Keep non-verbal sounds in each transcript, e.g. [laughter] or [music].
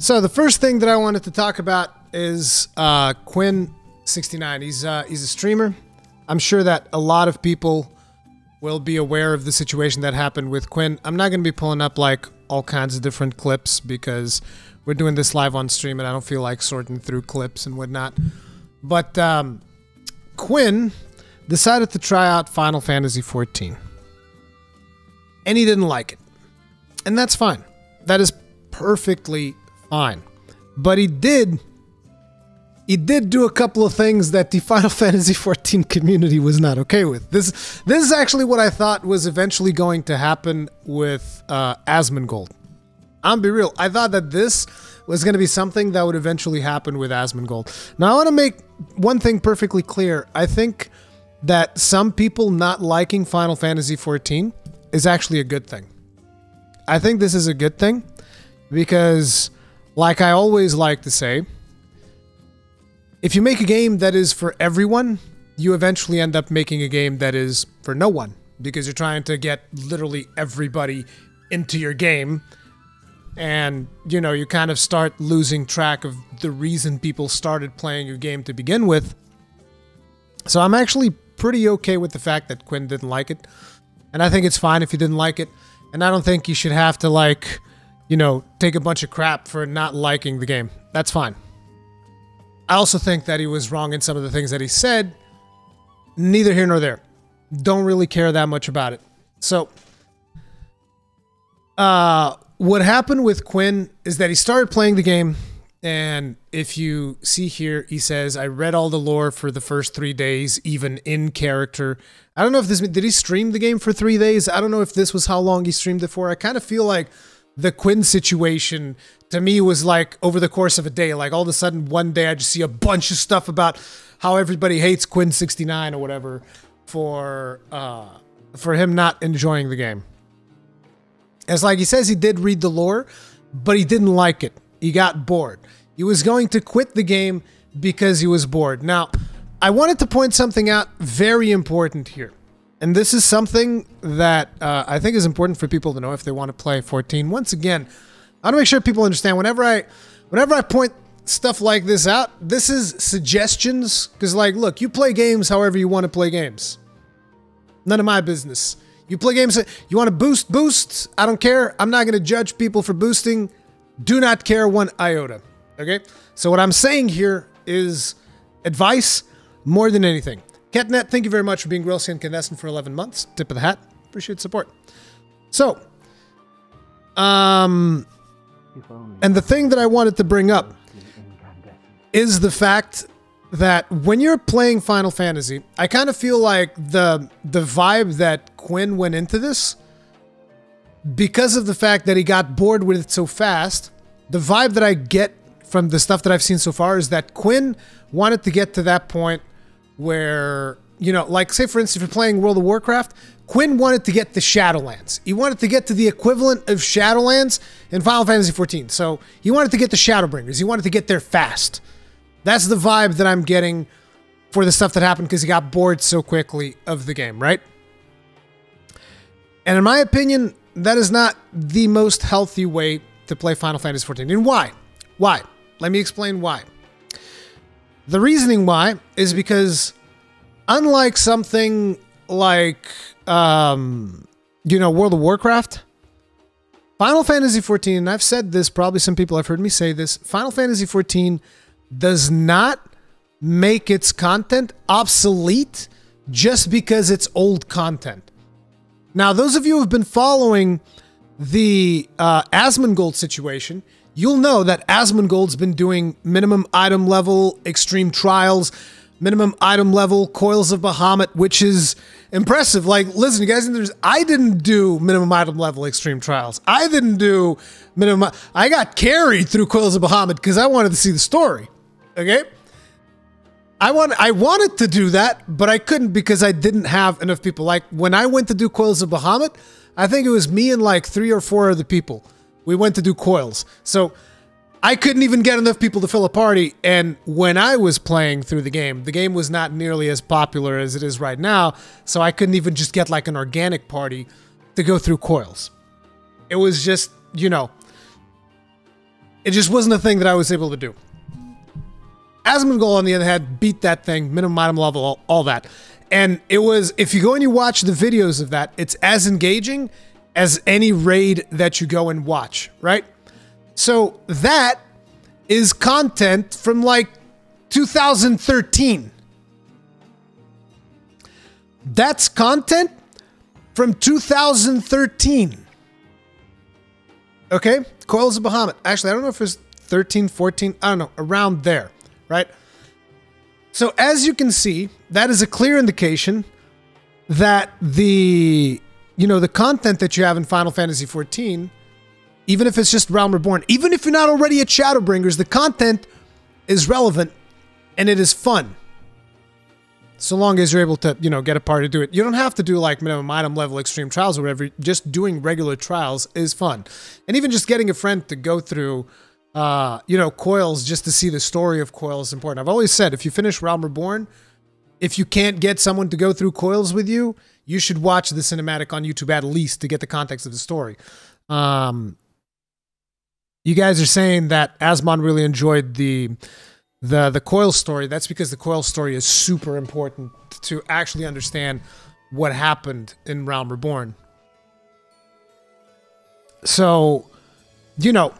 So the first thing that I wanted to talk about is uh, Quin69. He's uh, he's a streamer. I'm sure that a lot of people will be aware of the situation that happened with Quin. I'm not going to be pulling up like all kinds of different clips because we're doing this live on stream and I don't feel like sorting through clips and whatnot. But um, Quin decided to try out Final Fantasy XIV. And he didn't like it. And that's fine. That is perfectly fine. But he did he did do a couple of things that the Final [laughs] Fantasy XIV community was not okay with. This this is actually what I thought was eventually going to happen with uh, Asmongold. I'm be real. I thought that this was going to be something that would eventually happen with Asmongold. Now I want to make one thing perfectly clear. I think that some people not liking Final Fantasy XIV is actually a good thing. I think this is a good thing because, like I always like to say, if you make a game that is for everyone, you eventually end up making a game that is for no one because you're trying to get literally everybody into your game. And you know you kind of start losing track of the reason people started playing your game to begin with. So i'm actually pretty okay with the fact that quin didn't like it. And i think it's fine if he didn't like it. And i don't think you should have to like you know take a bunch of crap for not liking the game that's fine I also think that he was wrong in some of the things that he said. Neither here nor there. Don't really care that much about it. So, uh, what happened with Quin is that he started playing the game, and if you see here, he says, "I read all the lore for the first three days, even in character." I don't know if this did he stream the game for three days. I don't know if this was how long he streamed it for. I kind of feel like the Quin situation to me was like over the course of a day. Like all of a sudden, one day I just see a bunch of stuff about how everybody hates Quin sixty nine or whatever for uh, for him not enjoying the game. It's like he says he did read the lore, but he didn't like it. He got bored. He was going to quit the game because he was bored. Now, I wanted to point something out very important here. And this is something that uh, I think is important for people to know if they want to play 14. Once again, I want to make sure people understand whenever I whenever I point stuff like this out, this is suggestions because like look, you play games however you want to play games. None of my business. You play games you want to boost boost, I don't care. I'm not going to judge people for boosting. Do not care one iota. Okay? So what I'm saying here is advice more than anything. Catnet, thank you very much for being Grilsey Incandescent for 11 months. Tip of the hat. Appreciate the support. So, um, and the thing that I wanted to bring up is the fact that when you're playing Final Fantasy, I kind of feel like the the vibe that Quin went into this because of the fact that he got bored with it so fast, the vibe that I get from the stuff that I've seen so far is that Quin wanted to get to that point where you know, like say for instance, if you're playing World of Warcraft, Quin wanted to get the Shadowlands. He wanted to get to the equivalent of Shadowlands in Final Fantasy XIV. So he wanted to get the Shadowbringers. He wanted to get there fast. That's the vibe that I'm getting for the stuff that happened because he got bored so quickly of the game, right? And in my opinion, that is not the most healthy way to play Final Fantasy XIV. And why? Why? Let me explain why. The reasoning why is because unlike something like um, you know World of Warcraft, Final Fantasy 14, and I've said this, probably some people have heard me say this, Final Fantasy 14 does not make its content obsolete just because it's old content. Now, those of you who have been following the uh, Asmongold situation, you'll know that Asmongold's been doing minimum item level extreme trials minimum item level, Coils of Bahamut, which is impressive. Like, listen, you guys, there's I didn't do minimum item level extreme trials. I didn't do minimum. I got carried through Coils of Bahamut because I wanted to see the story. Okay. I want I wanted to do that, but I couldn't because I didn't have enough people. Like when I went to do Coils of Bahamut, I think it was me and like three or four other people. We went to do coils. So I couldn't even get enough people to fill a party. And when I was playing through the game, the game was not nearly as popular as it is right now. So I couldn't even just get like an organic party to go through coils. It was just, you know, It just wasn't a thing that I was able to do. Asmongold, on the other hand, beat that thing, minimum item level, all, all that. And it was, if you go and you watch the videos of that, it's as engaging as any raid that you go and watch, right? So that is content from like 2013. That's content from 2013. Okay? Coils of Bahamut. Actually, I don't know if it's 13, 14, I don't know, around there, right? So as you can see, that is a clear indication that the you know the content that you have in Final Fantasy 14, even if it's just Realm Reborn, even if you're not already at Shadowbringers, the content is relevant and it is fun. So long as you're able to, you know, get a party to do it. You don't have to do like minimum item level extreme trials or whatever. Just doing regular trials is fun. And even just getting a friend to go through uh, you know, Coils just to see the story of Coils is important. I've always said if you finish Realm Reborn, if you can't get someone to go through Coils with you, you should watch the cinematic on YouTube at least to get the context of the story. Um, you guys are saying that Asmon really enjoyed the the the coil story. That's because the coil story is super important to actually understand what happened in Realm Reborn. So, you know,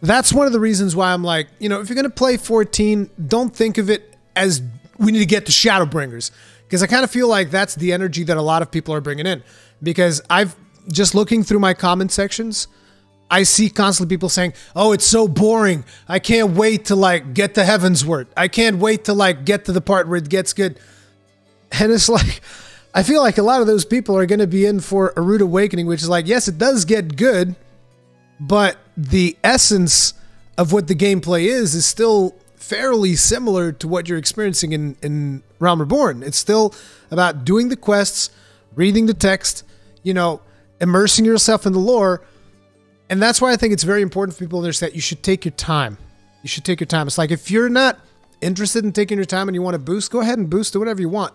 that's one of the reasons why I'm like, you know, if you're to play 14, don't think of it as we need to get to Shadowbringers. Because I kind of feel like that's the energy that a lot of people are bringing in. Because I've just looking through my comment sections, I see constantly people saying, "Oh, it's so boring. I can't wait to like get to Heavensward. I can't wait to like get to the part where it gets good." And it's [laughs] like I feel like a lot of those people are going to be in for a rude awakening, which is like, yes, it does get good, but the essence of what the gameplay is is still fairly similar to what you're experiencing in, in Realm Reborn. It's still about doing the quests, reading the text, you know, immersing yourself in the lore. And that's why I think it's very important for people to understand you should take your time. You should take your time. It's like if you're not interested in taking your time and you want to boost, go ahead and boost, do whatever you want.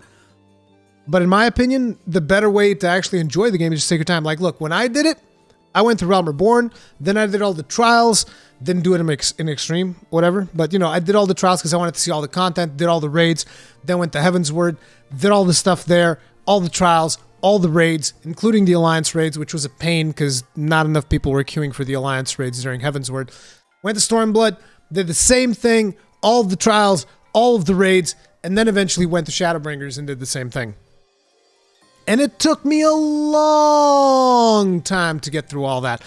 But in my opinion, the better way to actually enjoy the game is just take your time. Like, look, when I did it, I went through Realm Reborn, then I did all the trials, didn't do it in, in Extreme, whatever. But, you know, I did all the trials because I wanted to see all the content, did all the raids, then went to Heavensward, did all the stuff there, all the trials, all the raids, including the Alliance raids, which was a pain because not enough people were queuing for the Alliance raids during Heavensward. Went to Stormblood, did the same thing, all the trials, all of the raids, and then eventually went to Shadowbringers and did the same thing. And it took me a long time to get through all that.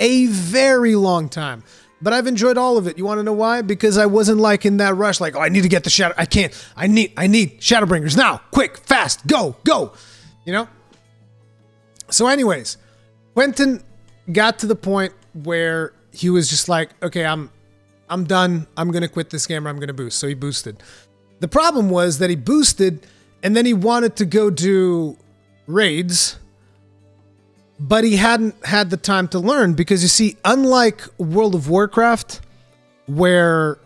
A very long time. But I've enjoyed all of it. You want to know why? Because I wasn't like in that rush, like, oh, I need to get the shadow. I can't. I need. I need Shadowbringers now. Quick, fast, go, go. You know. So, anyways, Quentin got to the point where he was just like, okay, I'm, I'm done. I'm gonna quit this game. or I'm gonna boost. So he boosted. The problem was that he boosted, and then he wanted to go do raids, but he hadn't had the time to learn because you see, unlike World of Warcraft, where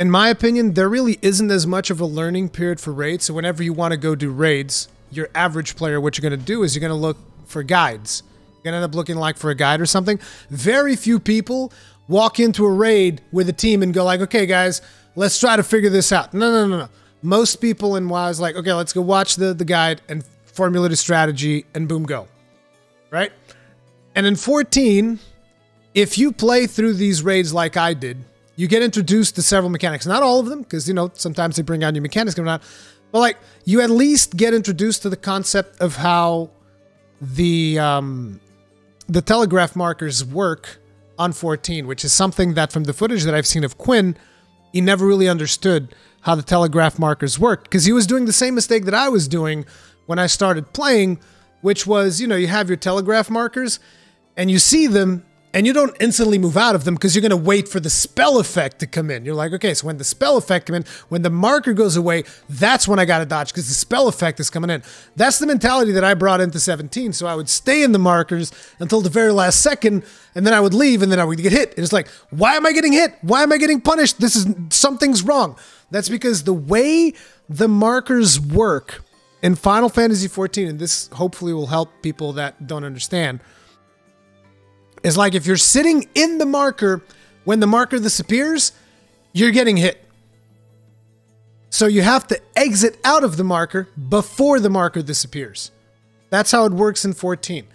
in my opinion, there really isn't as much of a learning period for raids. So whenever you want to go do raids, your average player, what you're going to do is you're going to look for guides. You're going to end up looking like for a guide or something. Very few people walk into a raid with a team and go like, okay, guys, let's try to figure this out. No, no, no, no. Most people in WoW is like, okay, let's go watch the, the guide and formulate a strategy, and boom, go. Right? And in 14, if you play through these raids like I did, you get introduced to several mechanics. Not all of them, because, you know, sometimes they bring out new mechanics coming out. But, like, you at least get introduced to the concept of how the, um, the telegraph markers work on 14, which is something that from the footage that I've seen of Quin, he never really understood how the telegraph markers work because he was doing the same mistake that I was doing when I started playing, which was, you know, you have your telegraph markers and you see them and you don't instantly move out of them because you're going to wait for the spell effect to come in. You're like, okay, so when the spell effect come in, when the marker goes away, that's when I got to dodge because the spell effect is coming in. That's the mentality that I brought into 17. So I would stay in the markers until the very last second, and then I would leave, and then I would get hit. And it's like, why am I getting hit? Why am I getting punished? This is something's wrong. That's because the way the markers work in Final Fantasy XIV, and this hopefully will help people that don't understand, is like if you're sitting in the marker, when the marker disappears, you're getting hit. So you have to exit out of the marker before the marker disappears. That's how it works in 14.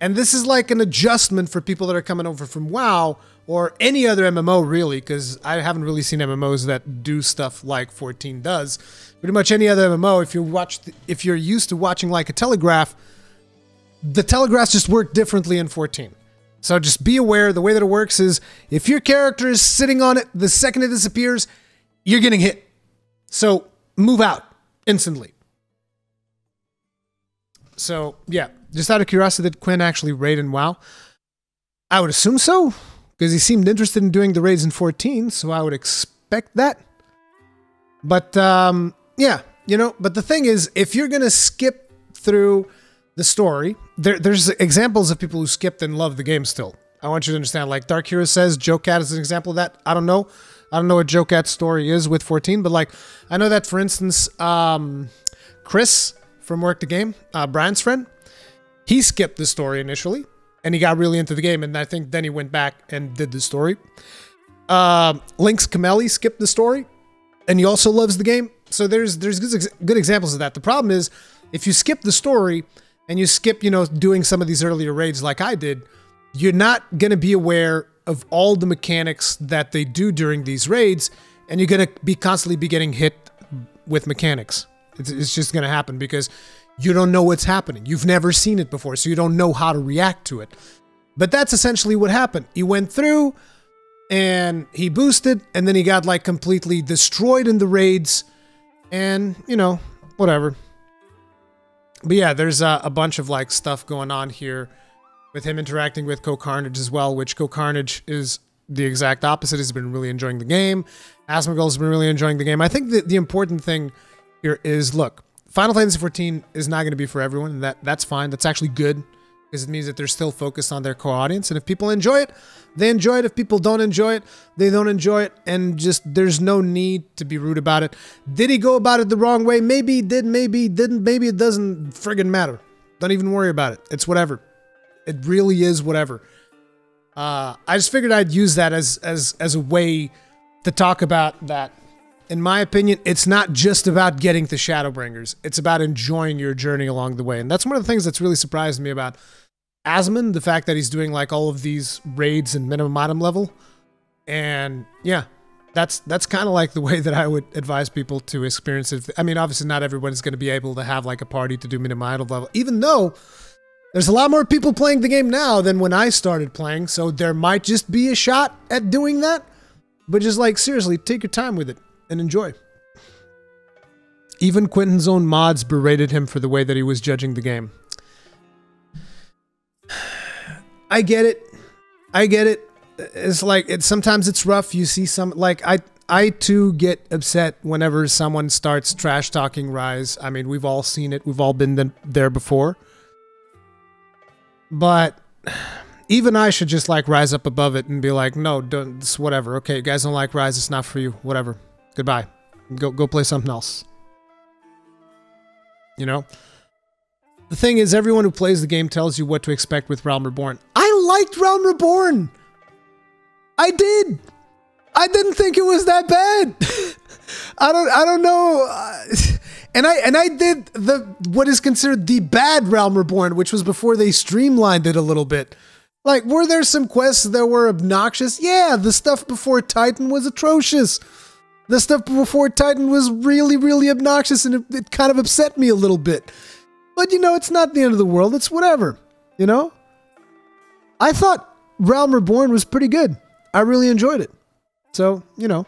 And this is like an adjustment for people that are coming over from WoW or any other MMO, really, because I haven't really seen MMOs that do stuff like 14 does. Pretty much any other MMO, if you watch, if you're used to watching like a Telegraph, the Telegraphs just work differently in 14. So just be aware. The way that it works is if your character is sitting on it, the second it disappears, you're getting hit. So move out instantly. So yeah, just out of curiosity, did Quin actually raid in WoW? I would assume so, because he seemed interested in doing the raids in 14, so I would expect that. But um, yeah, you know, but the thing is, if you're gonna skip through the story, there, there's examples of people who skipped and love the game still. I want you to understand. Like Dark Hero says, Joe Cat is an example of that. I don't know. I don't know what Joe Cat's story is with 14, but like I know that for instance, um, Chris from Work the Game, uh, Brian's friend, he skipped the story initially and he got really into the game, and I think then he went back and did the story. Uh, Link's Camelli skipped the story, and he also loves the game. So there's there's good, good examples of that. The problem is if you skip the story and you skip, you know, doing some of these earlier raids like I did, you're not gonna be aware of all the mechanics that they do during these raids, and you're gonna be constantly be getting hit with mechanics. It's, it's just gonna happen because you don't know what's happening. You've never seen it before, so you don't know how to react to it. But that's essentially what happened. He went through and he boosted, and then he got like completely destroyed in the raids, and you know, whatever. But yeah, there's a, a bunch of like stuff going on here with him interacting with Cohh Carnage as well, which Cohh Carnage is the exact opposite. He's been really enjoying the game. Asmongold's been really enjoying the game. I think that the important thing here is look, Final Fantasy 14 is not going to be for everyone, and that that's fine. That's actually good because it means that they're still focused on their core audience. And if people enjoy it, they enjoy it. If people don't enjoy it, they don't enjoy it. And just there's no need to be rude about it. Did he go about it the wrong way? Maybe he did, maybe he didn't, maybe it doesn't friggin' matter. Don't even worry about it. It's whatever. It really is whatever. Uh, I just figured I'd use that as as as a way to talk about that in my opinion, it's not just about getting to Shadowbringers. It's about enjoying your journey along the way. And that's one of the things that's really surprised me about Asmon, the fact that he's doing like all of these raids and minimum item level. And yeah, that's that's kind of like the way that I would advise people to experience it. I mean, obviously not everyone's going to be able to have like a party to do minimum item level, even though there's a lot more people playing the game now than when I started playing. So there might just be a shot at doing that. But just like seriously, take your time with it and enjoy. Even Quentin's own mods berated him for the way that he was judging the game. I get it. I get it. It's like it's sometimes it's rough. You see some like I I too get upset whenever someone starts trash talking Rise. I mean, we've all seen it. We've all been there before. But even I should just like rise up above it and be like, no, don't. It's whatever. Okay, you guys don't like Rise. It's not for you. Whatever. Goodbye. Go go play something else. You know? The thing is, everyone who plays the game tells you what to expect with Realm Reborn. I liked Realm Reborn! I did! I didn't think it was that bad. [laughs] I don't I don't know. Uh, [laughs] and I and I did the what is considered the bad Realm Reborn, which was before they streamlined it a little bit. Like, were there some quests that were obnoxious? Yeah, the stuff before Titan was atrocious. The stuff before Titan was really, really obnoxious and it, it, kind of upset me a little bit. But you know, it's not the end of the world. It's whatever. You know? I thought Realm Reborn was pretty good. I really enjoyed it. So, you know,